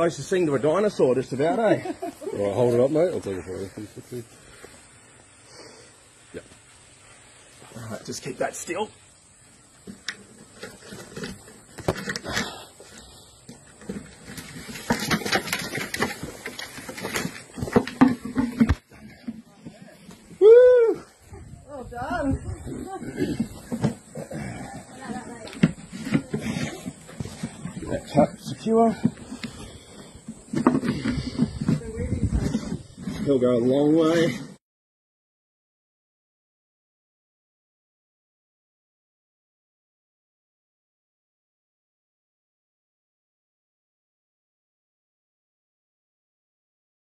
Closest thing to a dinosaur, just about, eh? Right, hold it up, mate. I'll take it for you. quickly. Yep. Alright, just keep that still. Woo! Well done. That tuck secure. He'll go a long way.